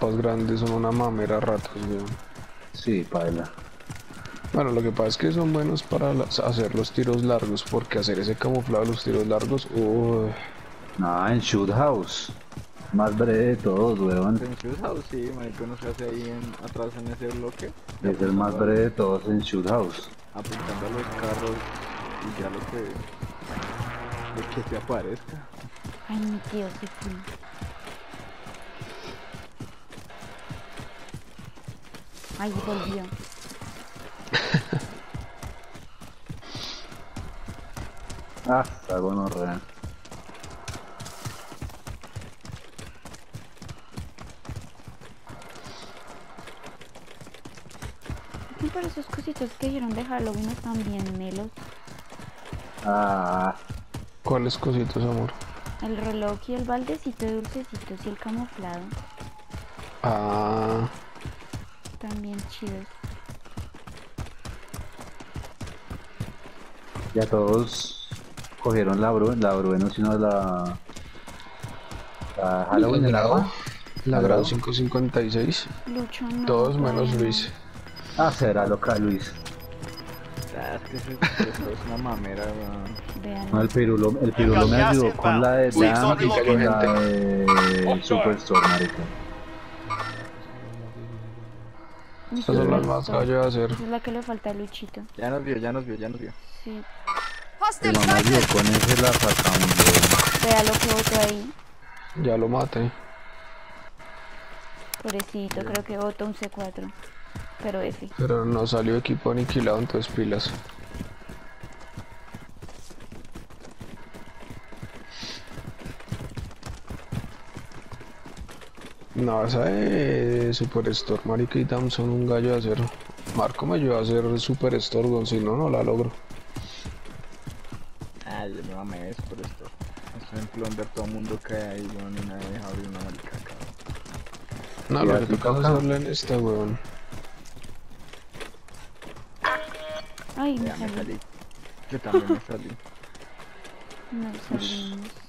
mapas grandes son una mamera ratos, weón. Sí, paila. Bueno, lo que pasa es que son buenos para las- hacer los tiros largos, porque hacer ese camuflado de los tiros largos, uy, No, en Shoot House. Más breve de todos, weón. En Shoot House, sí, marico, uno se hace ahí en, atrás en ese bloque. Es el más breve de todos en Shoot House. Apuntando a los carros y ya lo que... Lo que te aparezca. Ay, mi tío, qué cool. Ay, volvió. Ah, está gonorrea. Y por esos cositos que dijeron de Halloween están bien melos. Ah, ¿cuáles cositos, amor? El reloj y el baldecito de dulcecitos y el camuflado. Ah, Están bien chidos. ya todos cogieron la bru, la bru, no sino la... La Halloween, la el grado, la ¿La grado grado? 556, Lucho, no. todos menos. Luis. Ah, será loca Luis. Ah, es que ese- eso es una mamera, weón. Vean. No, el pirulo, el pirulo me ayudó con la de Dam y con la de Superstore, marica. Esas son las más gallas de hacer. Es la que le falta a Luchito. Ya nos vio, ya nos vio, ya nos vio. Sí. El ayudó sighted! con ese la sacamos. Vea lo que botó ahí. Ya lo maté. Pobrecito, creo que botó un C4. Pero F. Pero no salió equipo aniquilado, entonces pilas. No, esa de Superstore, marica y Dam son un gallo de acero. Marco me ayudó a hacer Superstore, weón, si no, no la logro. Ay, yo me mamé eso por esto. Es en Plunder, todo el mundo cae ahí, weón, y nadie deja abrir una marica, cabrón. No, lo que toca es toca. hacerle en esta, weón. Ay, me Ya me salí. salí. Yo también me salí. No salimos.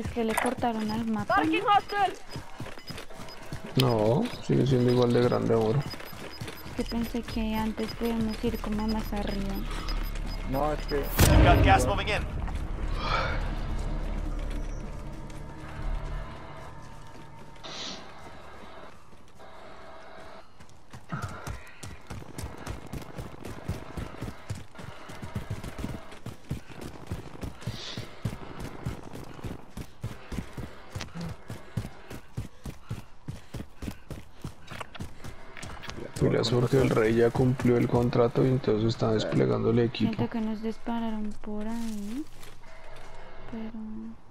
Es que le cortaron al mapa. ¿no? Sigue siendo igual de grande ahora. Que pensé que antes podíamos ir como más arriba. No, es que... Pilas porque el rey ya cumplió el contrato y entonces está desplegando el equipo. Siento que nos dispararon por ahí. Pero...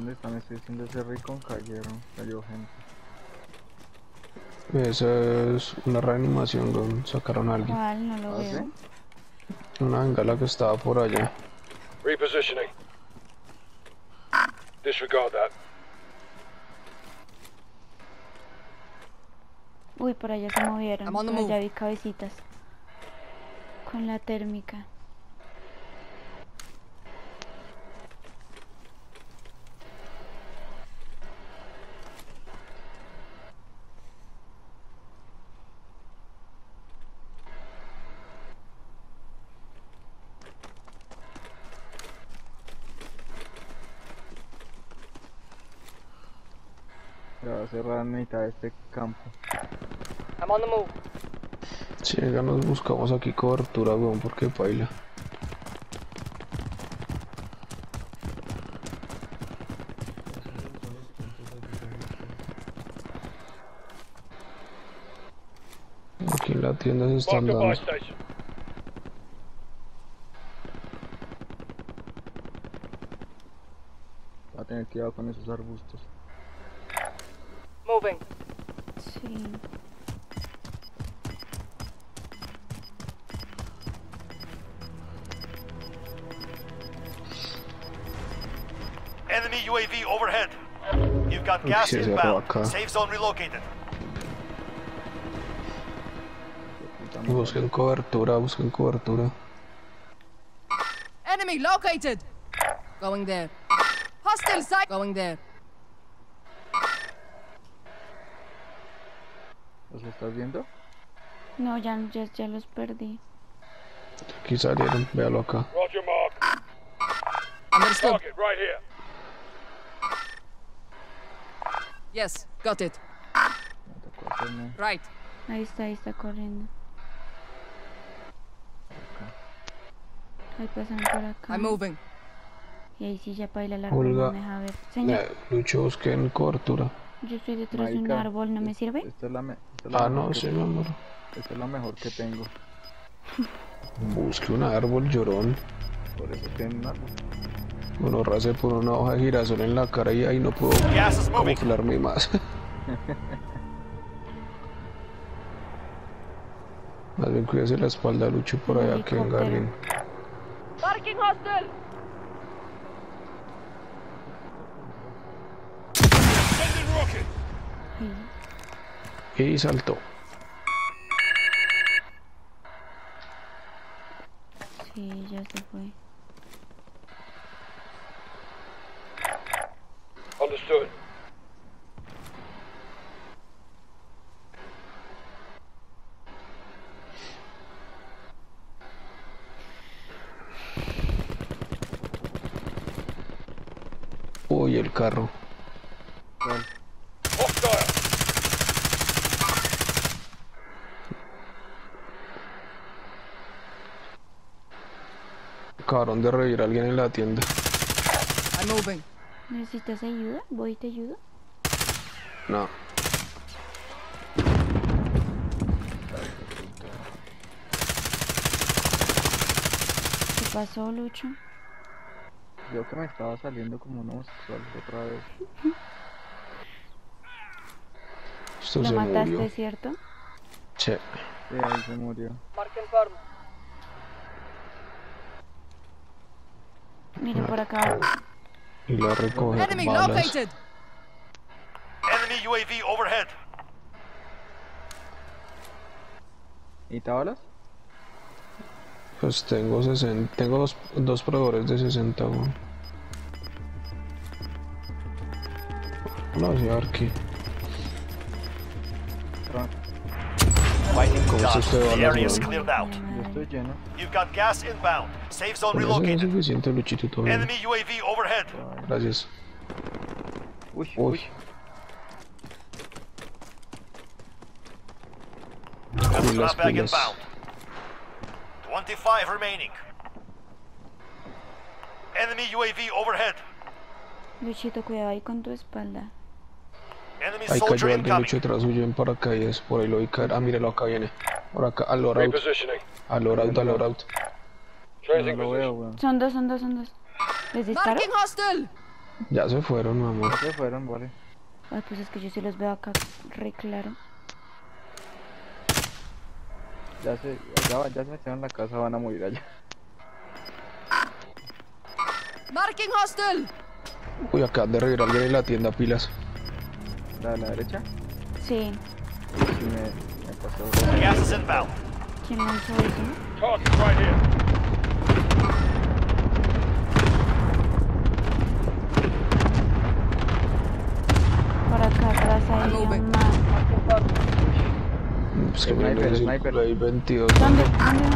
donde está, me estoy haciendo ese rico, cayeron, cayó gente. Esa es una reanimación, weón. Sacaron a alguien. ¿Cuál? No lo ¿Ah, veo. sí? Una bengala que estaba por allá. Repositioning. Disregard that. Uy, por allá se movieron. Por allá vi cabecitas. Con la térmica. Se va a cerrar en mitad de este campo. I'm on the move. Si nos buscamos aquí cobertura, weón, porque baila. Aquí en la tienda se están dando. Va a tener cuidado con esos arbustos. Moving. Sí. Enemy UAV overhead. You've got Uy, gas se inbound. acá. Uh, Safe zone relocated. Puta madre. Busquen cobertura, busquen cobertura. Enemy located. Going there. Hostile site. Going there. ¿Los estás viendo? No, ya, ya, ya los perdí. Aquí salieron, véalo acá. Roger, Mark. Target right here. Yes, got it. Right. Ahí está, ahí está corriendo. Ahí pasan por acá. I'm moving. Y ahí sí ya baila el Olga. no deja ver. Señor, Lucho, busquen cobertura. yo estoy detrás de un árbol, ¿no me sirve? Esta es la, Ah, no, sí, mi amor. Esta es la mejor que tengo. Busque un árbol llorón. Por eso tiene un árbol. Bueno, rase por una hoja de girasol en la cara y ahí no puedo camuflarme más. Más bien cuídese la espalda, Lucho, por allá que venga alguien. Marking hostile. Sending rocket. Y saltó. Sí, ya se fue. Understood. Uy, el carro. ¿Cuál? Hostile. Acabaron de reír a alguien en la tienda. I'm moving. ¿Necesitas ayuda? ¿Voy y te ayudo? No. ¿Qué pasó, Lucho? Yo que me estaba saliendo como un homosexual otra vez. Esto Lo se mataste, murió. ¿cierto? Che. Sí, ahí se murió. Mira por acá. Y la recoge Enemy balas. located. Enemy UAV overhead. ¿Y tabalas? Pues tengo 60. Tengo dos, dos proveedores de 60, weón. No, sí, a ver qué. Fighting ¿Cómo se done. usted va a The las area is manos? cleared out. Yo estoy lleno. You've got gas inbound. Safe zone Con eso no es relocated. suficiente, Luchito, todo bien. Enemy UAV overhead. Gracias. Uy, Uy. uy. Y las Snapback pilas. inbound. 25 remaining. Enemy UAV overhead. Luchito, cuidado ahí con tu espalda. Ahí cayó alguien incoming. Lucho detrás suyo en paracaídas. Por ahí lo vi caer. Ah, míralo, acá viene. Por acá, al loadout. Repositioning. Al loadout, al loadout. No lo veo, weón. Son dos, son dos, son dos. ¿Les disparo? Ya se fueron, mi amor. Ya se fueron, vale. Ay, pues es que yo sí los veo acá re claro. Ya se, ya, ya se metieron en la casa, van a morir allá. Marking hostile. Uy, acá de reír alguien en la tienda, pilas. La de la derecha. Sí. Sí, me, me pasó. Gas is inbound. ¿Quién lanzó eso? Target right here. Por acá atrás hay un más. Pues que Sniper, lo sniper. Play 22. ¿Dónde? ¿Dónde? ¿Dónde?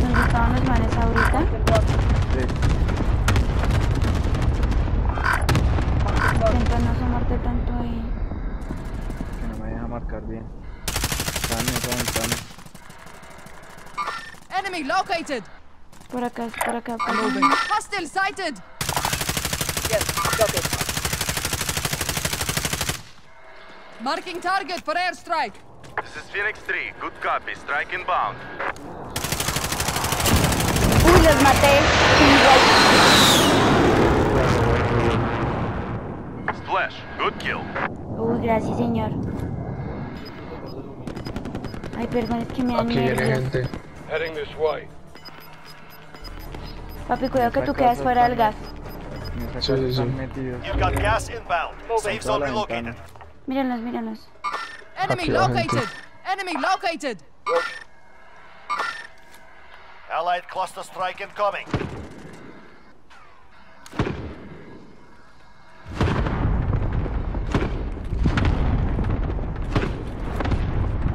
¿Dónde estaban los manes ahorita? Sí, Intenta no asomarte tanto ahí. que no me deja marcar bien. Están en otra ventana. Enemy located. Por acá, por acá. por acá. Hostile sighted. Yes, got it. Marking target for airstrike. This is Phoenix 3. Good copy. Strike inbound. Uy, los maté. Splash. Good kill. Uy, gracias, señor. Ay, perdón, es que me dan Aquí viene gente. Heading this way. Papi, cuidado que tú quedas fuera del gas. Sí, sí, sí. You've got gas inbound. Safe zone relocated. Míranos, míranos. Enemy located. Enemy located. Allied cluster strike incoming.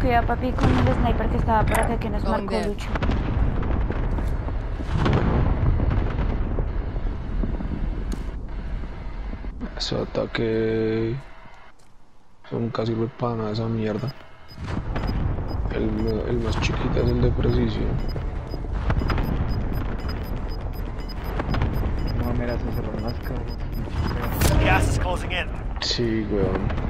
Cuidado, papi, con el sniper que estaba por acá que nos marcó there. Lucho. Ese ataque... Nunca sirve para nada esa mierda. El, el más chiquito es el de precisión. No, mira, se cerraron las casas. Gas is closing in. Sí, weón.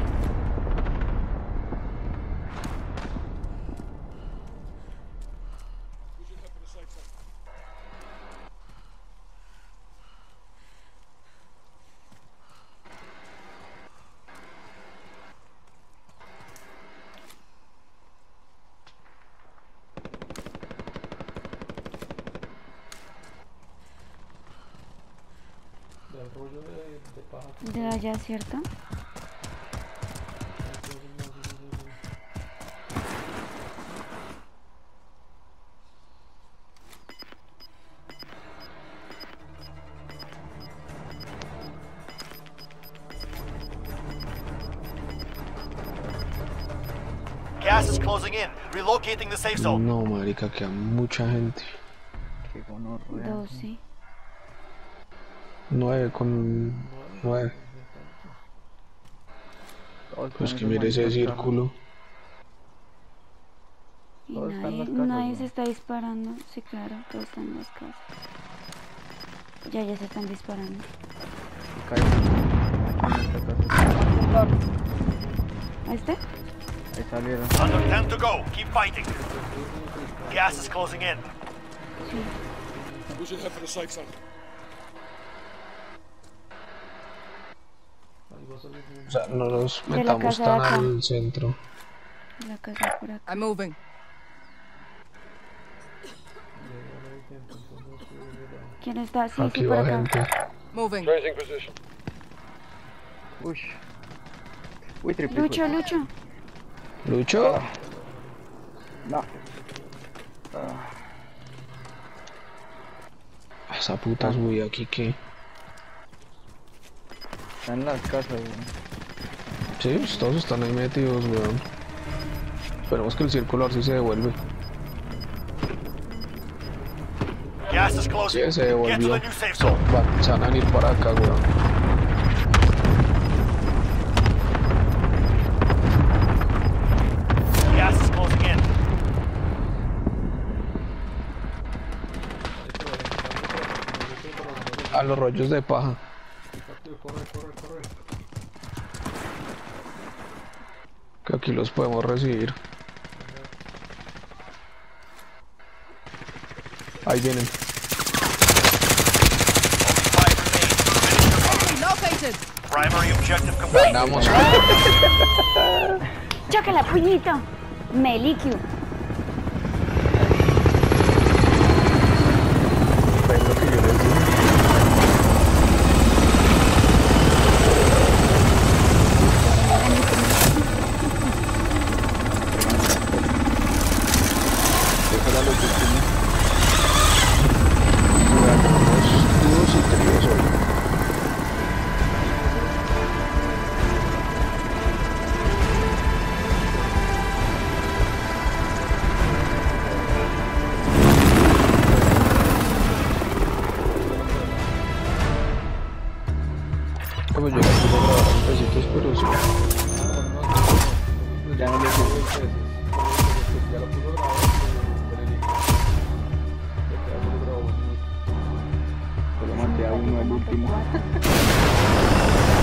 De allá, ¿cierto? Gas is closing in. Relocating the safe zone. No, marica, queda mucha gente. Qué. 12. Nueve con... Pues que mire ese círculo. Y nadie, las casas, nadie ¿no? se está disparando. Sí, claro, todos están en las casas. Ya, ya se están disparando. Cae aquí en esta casa. ¿A este? Ahí salieron. Under 10 to go. Keep fighting. Gas is closing in. Sí. We should head for the safe zone. O sea, no nos metamos tan acá. al centro. La casa por acá. I'm moving. ¿Quién está? Sí, Aquí sí, por va acá. gente. Moving. Uy. Uy, triple. Lucho, Lucho. Lucho. No. Esa puta subí aquí que... Está en las casas, weón. Sí, pues todos están ahí metidos, weón. Esperemos que el círculo ahora sí se devuelve. Gas is Sí, closing. se Get to devolvió. the new safe zone. Va- se van a ir para acá, weón. Gas is closing in. A los rollos de paja. Que aquí los podemos recibir. Ahí vienen. Primary objective complete. Ganamos. ¡Chócala, puñito! Meliquio. Fue lo que yo les dije. Como yo puedo grabar en pesitos, pero sí. Ya no le sirve. Solo maté a uno, el último.